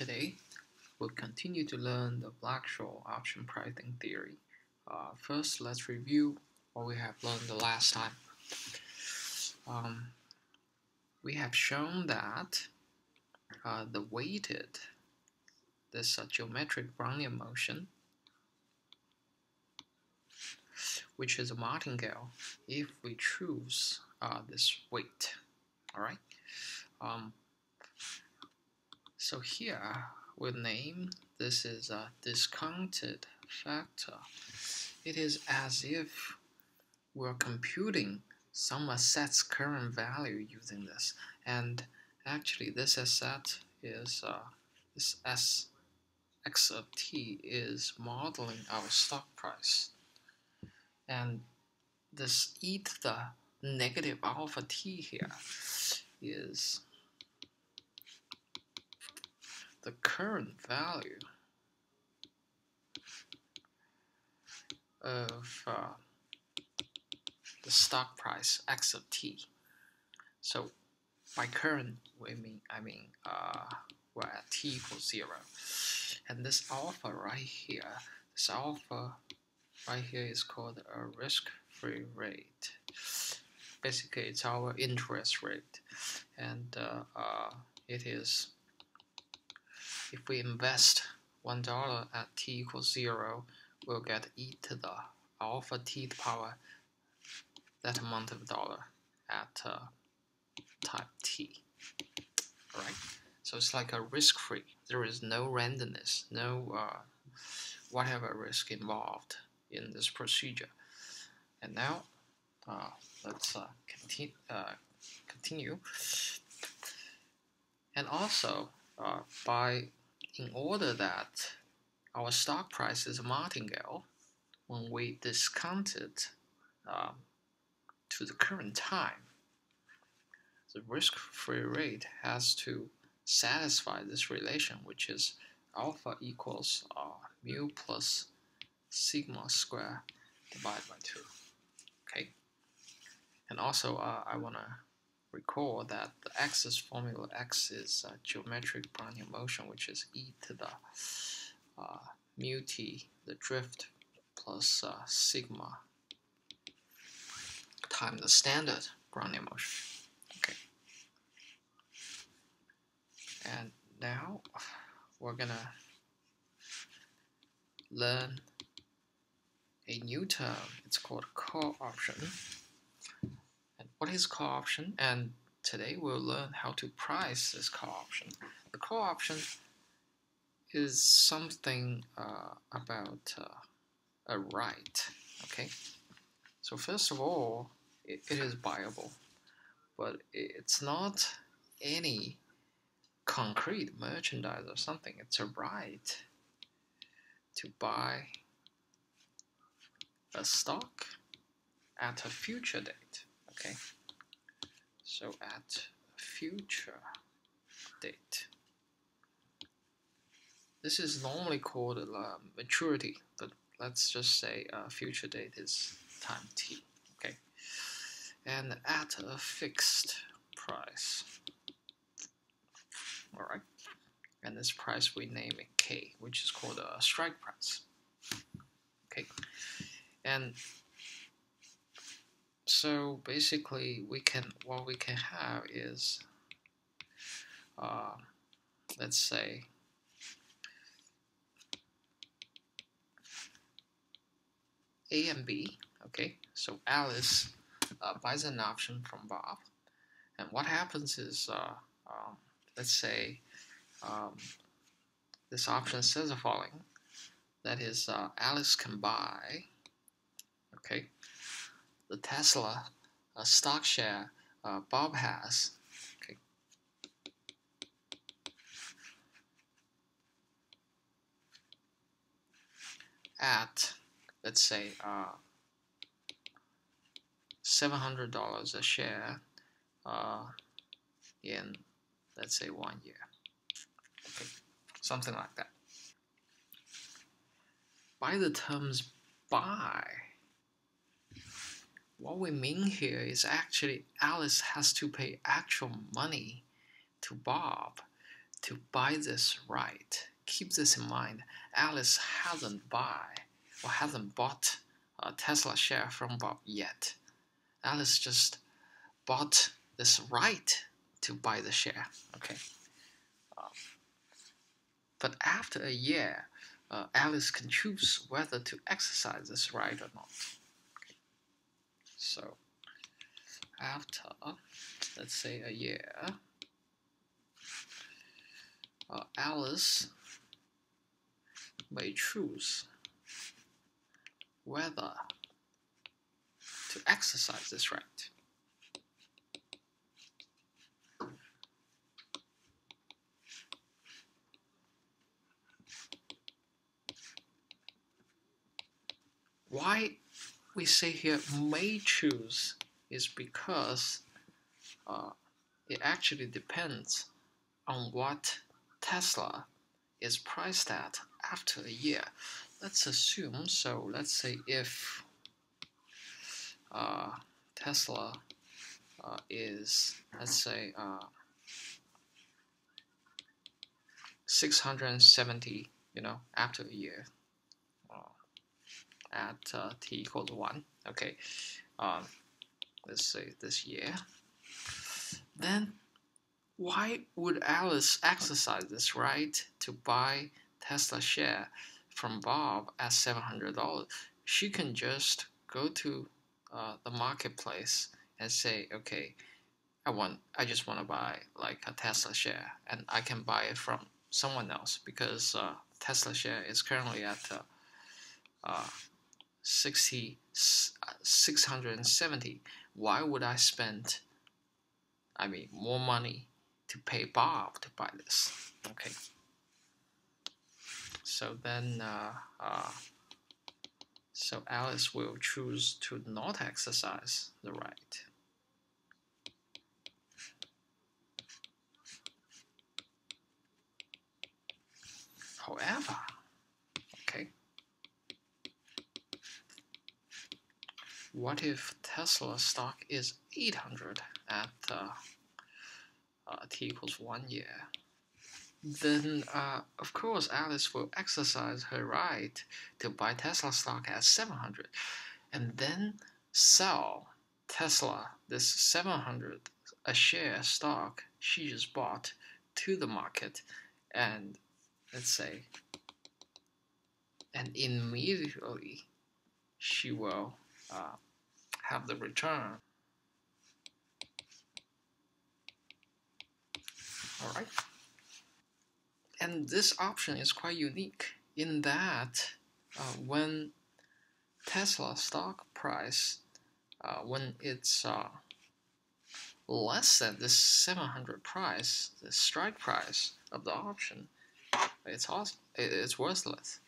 Today, we'll continue to learn the Black-Scholes option pricing theory. Uh, first, let's review what we have learned the last time. Um, we have shown that uh, the weighted, this uh, geometric Brownian motion, which is a martingale, if we choose uh, this weight, all right? Um, so here we'll name this is a discounted factor. It is as if we're computing some asset's current value using this. And actually this asset is uh, this S X of T is modeling our stock price. And this e to the negative alpha t here is the current value of uh, the stock price x of t. So by current we mean I mean uh, we're at t equals zero, and this alpha right here, this alpha right here is called a risk-free rate. Basically, it's our interest rate, and uh, uh, it is if we invest one dollar at t equals zero, we'll get e to the alpha t to the power that amount of dollar at uh, time t. Alright, so it's like a risk-free. There is no randomness, no uh, whatever risk involved in this procedure. And now, uh, let's uh, uh, continue. And also, uh, by in order that our stock price is a martingale, when we discount it um, to the current time, the risk-free rate has to satisfy this relation, which is alpha equals uh, mu plus sigma square divided by 2. Okay, and also uh, I want to recall that the axis formula x is uh, geometric Brownian motion, which is e to the uh, mu t, the drift plus uh, sigma times the standard Brownian motion. Okay. And now we're gonna learn a new term. It's called call option. And what is call option? And today we'll learn how to price this call option. The call option is something uh, about uh, a right. Okay. So first of all, it, it is buyable, but it's not any concrete merchandise or something. It's a right to buy a stock at a future date. Okay, so at a future date. This is normally called uh, maturity, but let's just say uh, future date is time t. Okay, and at a fixed price. All right, and this price we name it k, which is called a strike price. Okay, and so basically we can what we can have is uh, let's say A and B okay? So Alice uh, buys an option from Bob and what happens is uh, um, let's say um, this option says the following that is uh, Alice can buy okay the Tesla uh, stock share uh, Bob has. Okay. At let's say uh, seven hundred dollars a share uh, in let's say one year. Okay, something like that. By the terms buy what we mean here is actually Alice has to pay actual money to Bob to buy this right. Keep this in mind. Alice hasn't buy or hasn't bought a Tesla share from Bob yet. Alice just bought this right to buy the share. Okay. But after a year, uh, Alice can choose whether to exercise this right or not. So after, let's say, a year, uh, Alice may choose whether to exercise this right. Why we say here may choose is because uh, it actually depends on what Tesla is priced at after a year. Let's assume, so let's say if uh, Tesla uh, is, let's say, uh, 670, you know, after a year at uh, t equals 1, okay, um, let's say this year, then why would Alice exercise this right to buy Tesla share from Bob at $700? She can just go to uh, the marketplace and say, okay, I want, I just want to buy like a Tesla share, and I can buy it from someone else because uh, Tesla share is currently at uh, uh, 60, 670. Why would I spend, I mean, more money to pay Bob to buy this. Okay. So then, uh, uh, so Alice will choose to not exercise the right. However, okay, what if Tesla stock is 800 at uh, uh, t equals one year, then uh, of course Alice will exercise her right to buy Tesla stock at 700 and then sell Tesla, this 700 a share stock she just bought to the market and let's say and immediately she will uh, have the return all right and this option is quite unique in that uh, when Tesla stock price uh, when it's uh, less than this 700 price the strike price of the option it's awesome. it's worthless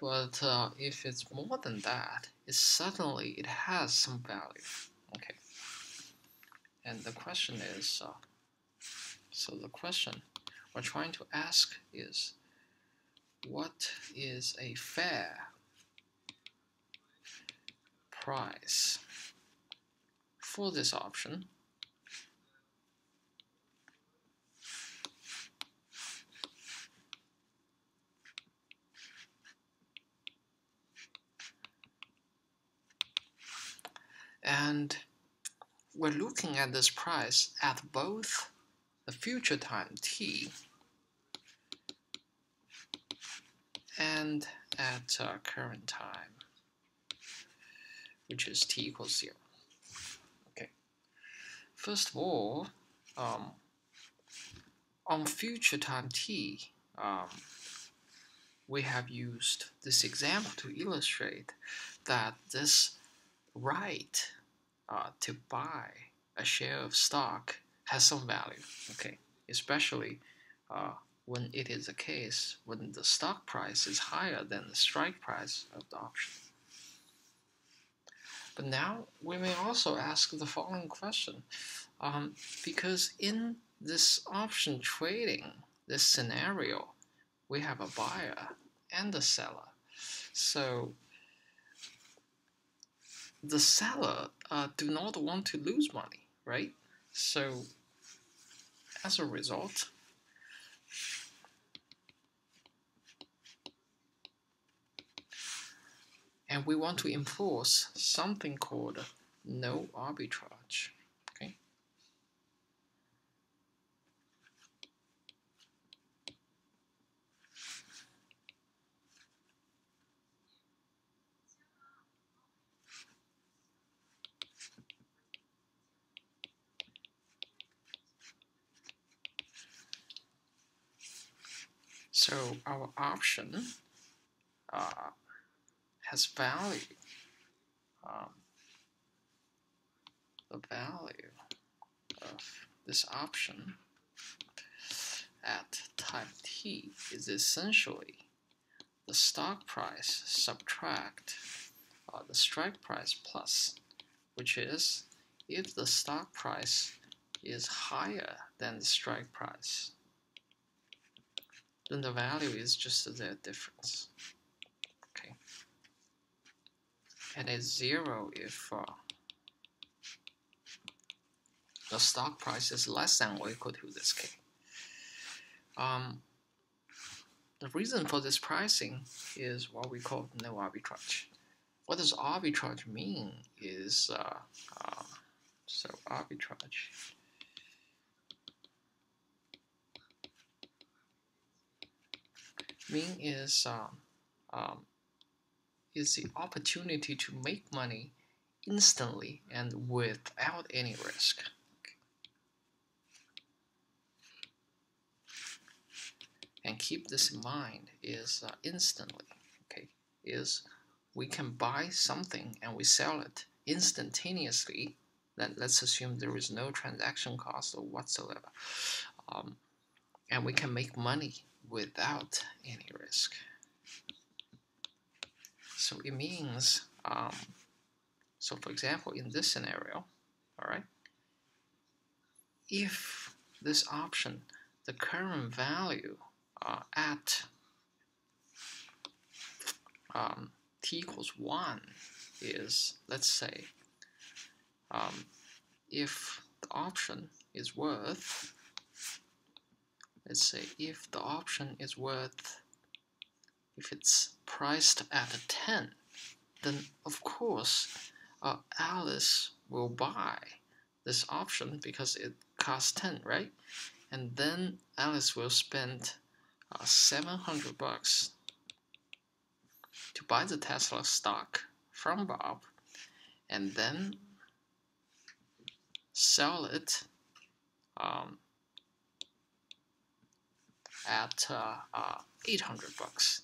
but uh, if it's more than that it suddenly it has some value. Okay. And the question is uh, so the question we're trying to ask is what is a fair price for this option and we're looking at this price at both the future time t and at uh, current time which is t equals 0 okay. First of all um, on future time t um, we have used this example to illustrate that this right uh, to buy a share of stock has some value, okay? Especially uh, when it is the case when the stock price is higher than the strike price of the option. But now we may also ask the following question, um, because in this option trading, this scenario, we have a buyer and a seller. So the seller uh, do not want to lose money, right? So as a result, and we want to enforce something called no arbitrage. So our option uh, has value. Um, the value of this option at time t is essentially the stock price subtract uh, the strike price plus, which is if the stock price is higher than the strike price, then the value is just their difference. Okay. And it's zero if uh, the stock price is less than or equal to this K. Um, the reason for this pricing is what we call no arbitrage. What does arbitrage mean is, uh, uh, so arbitrage mean is um, um, is the opportunity to make money instantly and without any risk. And keep this in mind is uh, instantly, okay, is we can buy something and we sell it instantaneously. Then let's assume there is no transaction cost or whatsoever. Um, and we can make money without any risk. So it means, um, so for example, in this scenario, all right, if this option, the current value uh, at um, t equals 1 is, let's say, um, if the option is worth let's say if the option is worth if it's priced at 10 then of course uh, Alice will buy this option because it costs 10 right? And then Alice will spend uh, 700 bucks to buy the Tesla stock from Bob and then sell it um, at uh, uh, 800 bucks.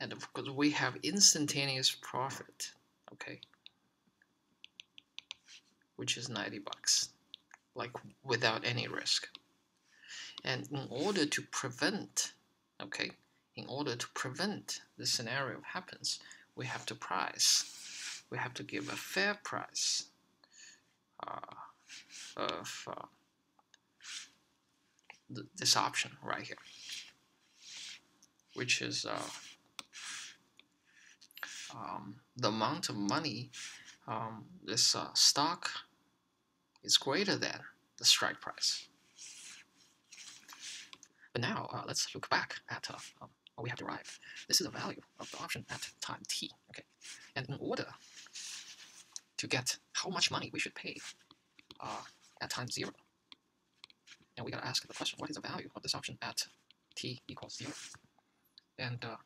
And of course we have instantaneous profit okay? Which is 90 bucks like without any risk. And in order to prevent okay in order to prevent this scenario happens we have to price. We have to give a fair price uh, of uh, th this option right here which is uh, um, the amount of money um, this uh, stock is greater than the strike price. But now uh, let's look back at uh, um, what we have derived. This is the value of the option at time t. Okay, and in order to get how much money we should pay uh, at time zero, and we gotta ask the question: What is the value of this option at t equals zero? And uh,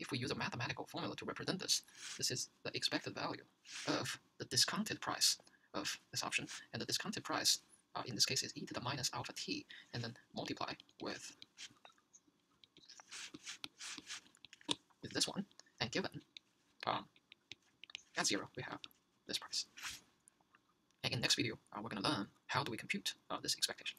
if we use a mathematical formula to represent this, this is the expected value of the discounted price of this option. And the discounted price, uh, in this case, is e to the minus alpha t, and then multiply with, with this one, and given um, at zero, we have this price. And in the next video, uh, we're going to learn how do we compute uh, this expectation.